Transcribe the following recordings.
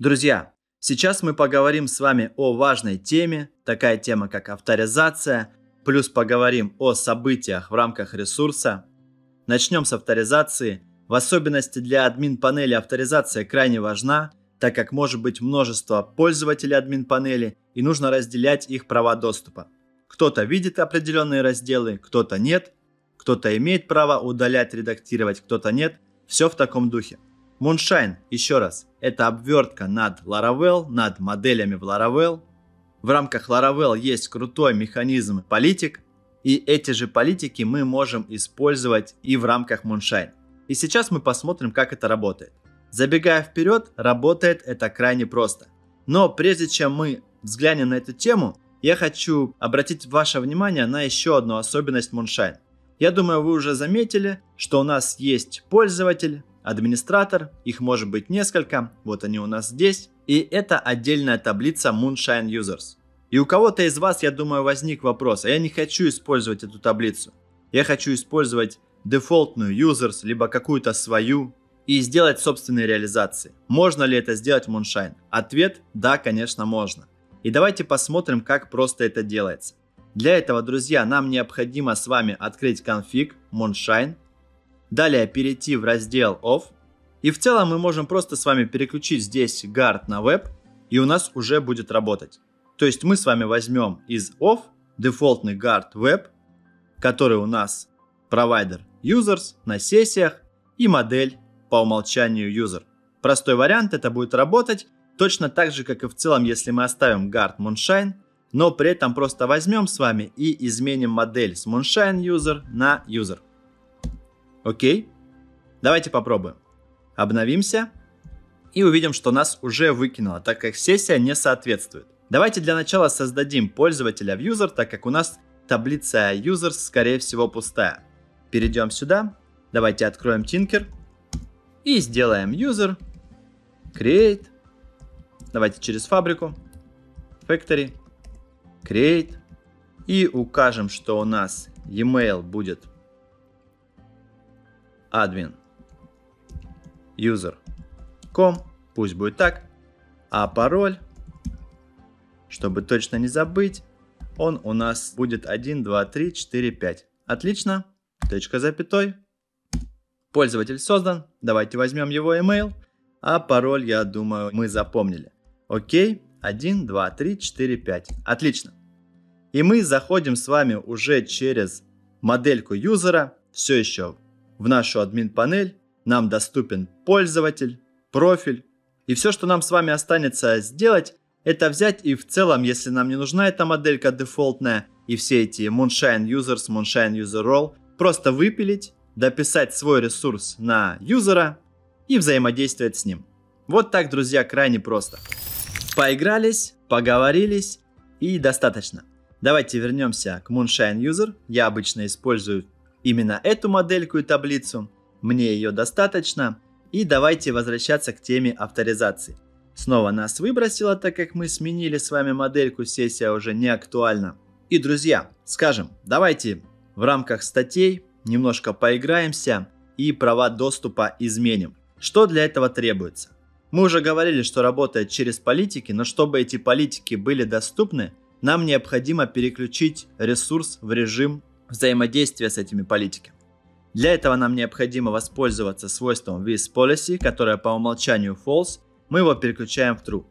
Друзья, сейчас мы поговорим с вами о важной теме, такая тема как авторизация, плюс поговорим о событиях в рамках ресурса. Начнем с авторизации. В особенности для админ-панели авторизация крайне важна, так как может быть множество пользователей админ-панели и нужно разделять их права доступа. Кто-то видит определенные разделы, кто-то нет, кто-то имеет право удалять, редактировать, кто-то нет. Все в таком духе. Moonshine, еще раз, это обвертка над Laravel, над моделями в Laravel. В рамках Laravel есть крутой механизм политик, и эти же политики мы можем использовать и в рамках Moonshine. И сейчас мы посмотрим, как это работает. Забегая вперед, работает это крайне просто. Но прежде чем мы взглянем на эту тему, я хочу обратить ваше внимание на еще одну особенность Moonshine. Я думаю, вы уже заметили, что у нас есть пользователь, администратор, их может быть несколько, вот они у нас здесь, и это отдельная таблица Moonshine Users. И у кого-то из вас, я думаю, возник вопрос, а я не хочу использовать эту таблицу. Я хочу использовать дефолтную Users, либо какую-то свою, и сделать собственные реализации. Можно ли это сделать в Moonshine? Ответ – да, конечно, можно. И давайте посмотрим, как просто это делается. Для этого, друзья, нам необходимо с вами открыть конфиг Moonshine, Далее перейти в раздел Off. И в целом мы можем просто с вами переключить здесь Guard на Web, и у нас уже будет работать. То есть мы с вами возьмем из Off дефолтный Guard Web, который у нас провайдер Users на сессиях и модель по умолчанию User. Простой вариант, это будет работать точно так же, как и в целом, если мы оставим Guard Moonshine, но при этом просто возьмем с вами и изменим модель с Moonshine User на User. Окей? Давайте попробуем. Обновимся и увидим, что нас уже выкинуло, так как сессия не соответствует. Давайте для начала создадим пользователя в user, так как у нас таблица users скорее всего пустая. Перейдем сюда, давайте откроем Tinker и сделаем user, create, давайте через фабрику, factory, create и укажем, что у нас email будет admin user.com, пусть будет так, а пароль, чтобы точно не забыть, он у нас будет 1, 2, 3, 4, 5. Отлично, точка запятой. Пользователь создан, давайте возьмем его email, а пароль, я думаю, мы запомнили. Окей, 1, 2, 3, 4, 5. Отлично. И мы заходим с вами уже через модельку юзера, все еще в нашу админ-панель, нам доступен пользователь, профиль. И все, что нам с вами останется сделать, это взять и в целом, если нам не нужна эта моделька дефолтная и все эти Moonshine Users, Moonshine User Role, просто выпилить, дописать свой ресурс на юзера и взаимодействовать с ним. Вот так, друзья, крайне просто. Поигрались, поговорились и достаточно. Давайте вернемся к Moonshine User. Я обычно использую именно эту модельку и таблицу, мне ее достаточно, и давайте возвращаться к теме авторизации. Снова нас выбросило, так как мы сменили с вами модельку, сессия уже не актуальна. И, друзья, скажем, давайте в рамках статей немножко поиграемся и права доступа изменим. Что для этого требуется? Мы уже говорили, что работает через политики, но чтобы эти политики были доступны, нам необходимо переключить ресурс в режим взаимодействия с этими политиками. Для этого нам необходимо воспользоваться свойством WithPolicy, которое по умолчанию false, мы его переключаем в true.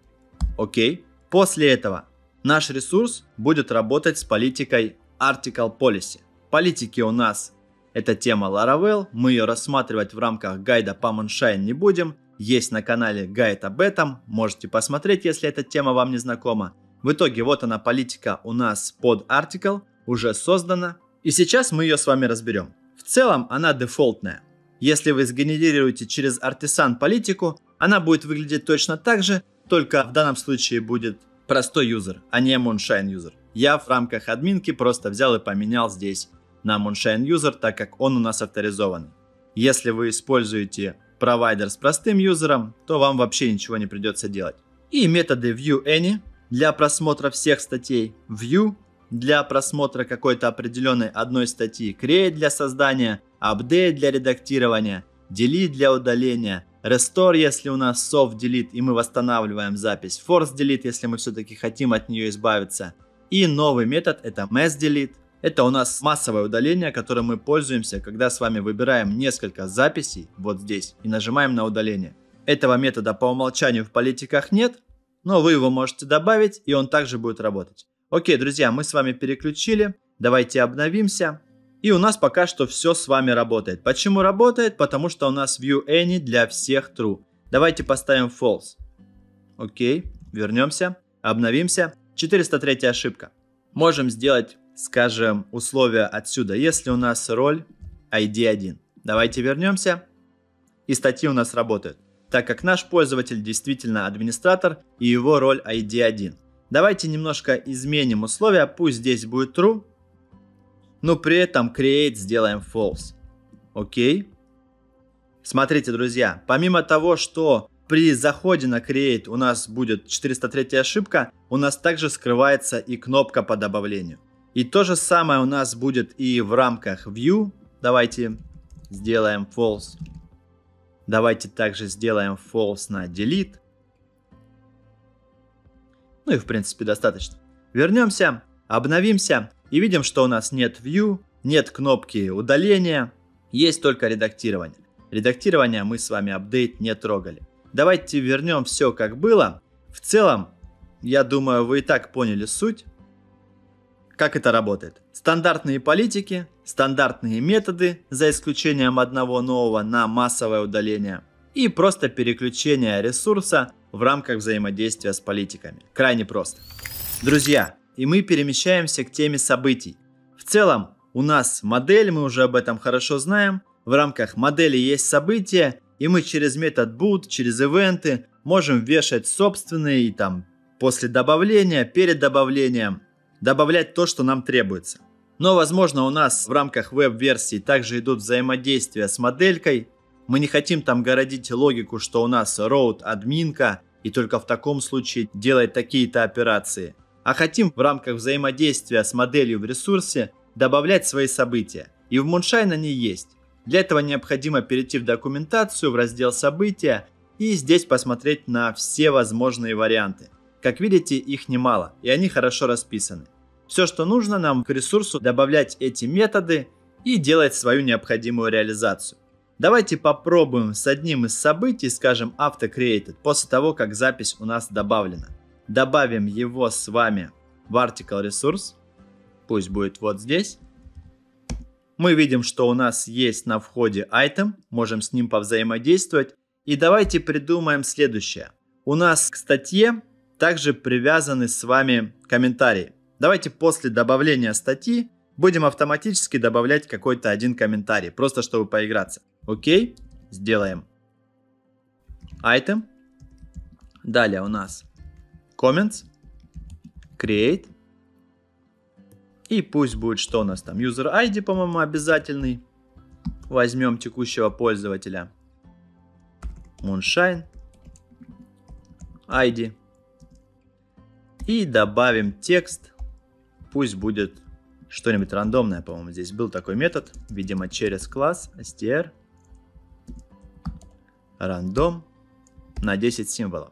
Окей. После этого наш ресурс будет работать с политикой Article Policy. Политики у нас это тема Laravel, мы ее рассматривать в рамках гайда по Moonshine не будем. Есть на канале гайд об этом, можете посмотреть, если эта тема вам не знакома. В итоге вот она политика у нас под Article, уже создана, и сейчас мы ее с вами разберем. В целом она дефолтная. Если вы сгенерируете через Artisan политику, она будет выглядеть точно так же, только в данном случае будет простой юзер, а не Moonshine юзер. Я в рамках админки просто взял и поменял здесь на Moonshine юзер, так как он у нас авторизованный. Если вы используете провайдер с простым юзером, то вам вообще ничего не придется делать. И методы ViewAny для просмотра всех статей, View для просмотра какой-то определенной одной статьи, create для создания, update для редактирования, delete для удаления, restore, если у нас soft delete и мы восстанавливаем запись, force delete, если мы все-таки хотим от нее избавиться. И новый метод это mass delete. Это у нас массовое удаление, которым мы пользуемся, когда с вами выбираем несколько записей вот здесь и нажимаем на удаление. Этого метода по умолчанию в политиках нет, но вы его можете добавить и он также будет работать. Окей, друзья, мы с вами переключили. Давайте обновимся. И у нас пока что все с вами работает. Почему работает? Потому что у нас view any для всех true. Давайте поставим false. Окей, вернемся, обновимся. 403 ошибка. Можем сделать, скажем, условия отсюда. Если у нас роль ID1. Давайте вернемся. И статьи у нас работают. Так как наш пользователь действительно администратор и его роль ID1. Давайте немножко изменим условия. Пусть здесь будет true но при этом create сделаем false. Окей? Смотрите, друзья, помимо того, что при заходе на create у нас будет 403 ошибка, у нас также скрывается и кнопка по добавлению. И то же самое у нас будет и в рамках view. Давайте сделаем false. Давайте также сделаем false на delete. Ну и в принципе достаточно. Вернемся, обновимся и видим, что у нас нет View, нет кнопки удаления, есть только редактирование. Редактирование мы с вами апдейт не трогали. Давайте вернем все как было. В целом, я думаю, вы и так поняли суть. Как это работает? Стандартные политики, стандартные методы, за исключением одного нового на массовое удаление, и просто переключение ресурса в рамках взаимодействия с политиками. Крайне просто. Друзья, и мы перемещаемся к теме событий. В целом, у нас модель, мы уже об этом хорошо знаем. В рамках модели есть события, и мы через метод boot, через ивенты можем вешать собственные и там после добавления, перед добавлением, добавлять то, что нам требуется. Но, возможно, у нас в рамках веб-версии также идут взаимодействия с моделькой. Мы не хотим там городить логику, что у нас road админка, и только в таком случае делать такие-то операции а хотим в рамках взаимодействия с моделью в ресурсе добавлять свои события. И в Moonshine они есть. Для этого необходимо перейти в документацию, в раздел «События» и здесь посмотреть на все возможные варианты. Как видите, их немало, и они хорошо расписаны. Все, что нужно нам к ресурсу, добавлять эти методы и делать свою необходимую реализацию. Давайте попробуем с одним из событий, скажем, auto-created, после того, как запись у нас добавлена добавим его с вами в article resource. Пусть будет вот здесь. Мы видим, что у нас есть на входе item, можем с ним повзаимодействовать. И давайте придумаем следующее. У нас к статье также привязаны с вами комментарии. Давайте после добавления статьи будем автоматически добавлять какой-то один комментарий, просто чтобы поиграться. Окей, сделаем. Item. Далее у нас comments, create. И пусть будет, что у нас там, user ID, по-моему, обязательный. Возьмем текущего пользователя. Moonshine. ID. И добавим текст. Пусть будет что-нибудь рандомное, по-моему, здесь был такой метод. Видимо, через класс str. Рандом на 10 символов.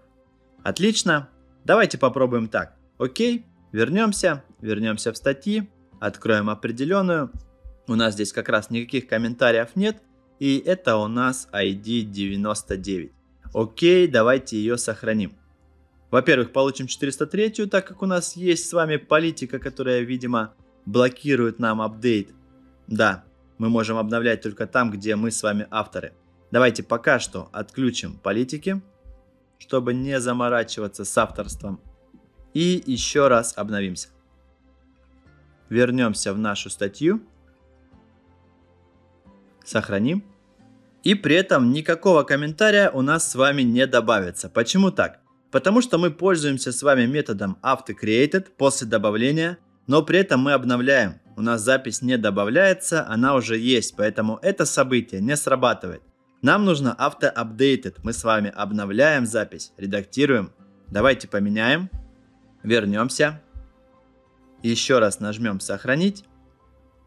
Отлично. Давайте попробуем так. Окей, вернемся, вернемся в статьи, откроем определенную. У нас здесь как раз никаких комментариев нет. И это у нас ID 99. Окей, давайте ее сохраним. Во-первых, получим 403, так как у нас есть с вами политика, которая, видимо, блокирует нам апдейт. Да, мы можем обновлять только там, где мы с вами авторы. Давайте пока что отключим политики чтобы не заморачиваться с авторством. И еще раз обновимся. Вернемся в нашу статью. Сохраним. И при этом никакого комментария у нас с вами не добавится. Почему так? Потому что мы пользуемся с вами методом AutoCreated после добавления, но при этом мы обновляем. У нас запись не добавляется, она уже есть, поэтому это событие не срабатывает. Нам нужно auto-updated. Мы с вами обновляем запись, редактируем. Давайте поменяем. Вернемся. Еще раз нажмем сохранить.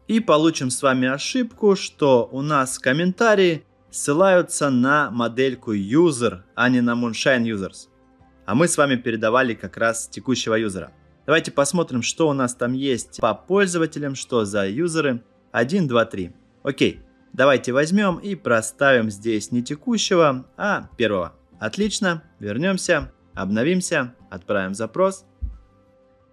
И получим с вами ошибку, что у нас комментарии ссылаются на модельку user, а не на Moonshine Users. А мы с вами передавали как раз текущего юзера. Давайте посмотрим, что у нас там есть по пользователям, что за юзеры. 1, 2, 3. Окей, давайте возьмем и проставим здесь не текущего, а первого. Отлично, вернемся, обновимся, отправим запрос.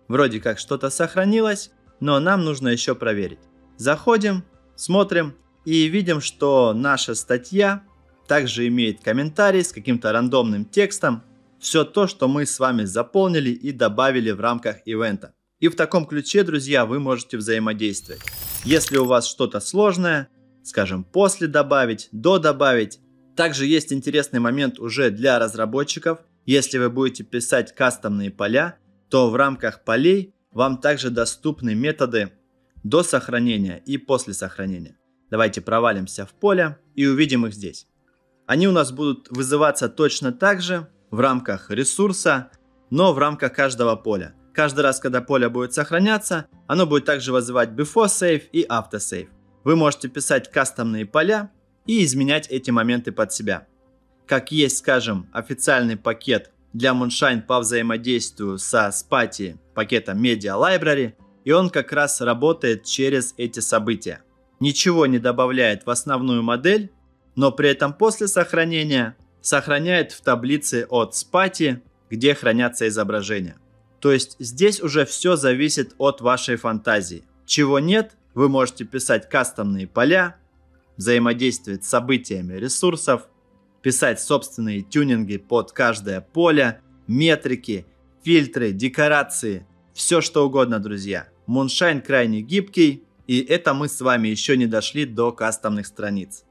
Вроде как что-то сохранилось, но нам нужно еще проверить. Заходим, смотрим и видим, что наша статья также имеет комментарий с каким-то рандомным текстом. Все то, что мы с вами заполнили и добавили в рамках ивента. И в таком ключе, друзья, вы можете взаимодействовать. Если у вас что-то сложное, скажем, после добавить, до добавить. Также есть интересный момент уже для разработчиков. Если вы будете писать кастомные поля, то в рамках полей вам также доступны методы до сохранения и после сохранения. Давайте провалимся в поле и увидим их здесь. Они у нас будут вызываться точно так же в рамках ресурса, но в рамках каждого поля. Каждый раз, когда поле будет сохраняться, оно будет также вызывать before save и after save. Вы можете писать кастомные поля и изменять эти моменты под себя. Как есть, скажем, официальный пакет для Moonshine по взаимодействию со Spati пакетом Media Library, и он как раз работает через эти события ничего не добавляет в основную модель, но при этом после сохранения сохраняет в таблице от Spati, где хранятся изображения. То есть здесь уже все зависит от вашей фантазии. Чего нет, вы можете писать кастомные поля, взаимодействовать с событиями ресурсов, писать собственные тюнинги под каждое поле, метрики, фильтры, декорации, все что угодно, друзья. Moonshine крайне гибкий, и это мы с вами еще не дошли до кастомных страниц.